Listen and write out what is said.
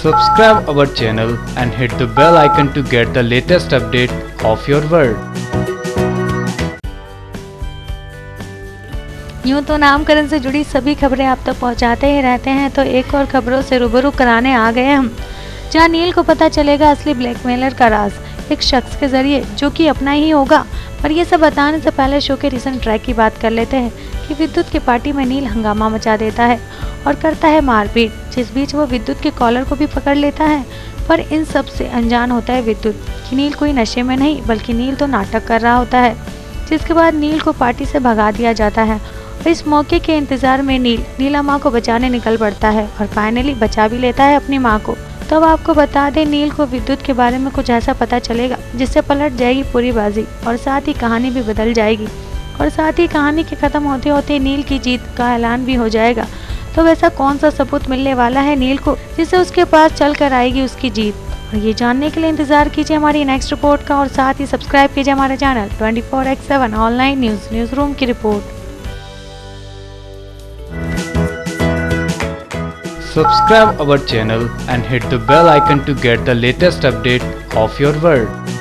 Subscribe our channel and hit the bell icon to get the latest update of your world. यूँ तो नामकरण से जुड़ी सभी खबरें आप तक तो पहुंचाते ही रहते हैं तो एक और खबरों से रूबरू कराने आ गए हम। जहाँ नील को पता चलेगा असली ब्लैकमेलर का राज, एक शख्स के ज़रिए, जो कि अपना ही होगा। पर ये सब बताने से पहले शो के रिसेंट ट्रैक की बात कर लेते हैं कि विद्युत की पार्टी में नील हंगामा मचा देता है। और करता है मारपीट, जिस बीच वो विद्युत के कॉलर को भी पकड़ लेता है। पर इन सबसे अनजान होता है विद्युत, कि नील कोई नशे में नहीं, बल्कि नील तो नाटक कर रहा होता है, जिसके बाद नील को पार्टी से भगा दिया जाता है। और इस मौके के इंतज़ार में नील, नीला माँ को बचाने निकल पड़ता है और फाइनली बचा भी लेता है अपनी माँ को। तब तो आपको बता दें, नील को विद्युत के बारे में कुछ ऐसा पता चलेगा, जिससे पलट जाएगी पूरी बाजी और साथ ही कहानी भी बदल जाएगी। और साथ ही कहानी के खत्म होते होते नील की जीत का ऐलान भी हो जाएगा। तो वैसा कौन सा सबूत मिलने वाला है नील को जिससे उसके पास चल कर आएगी उसकी जीत और ये जानने के लिए इंतज़ार कीजिए हमारी नेक्स्ट रिपोर्ट का और साथ ही सब्सक्राइब कीजिए हमारे channel 24 four x seven online news news room की report Subscribe our channel and hit the bell icon to get the latest update of your world.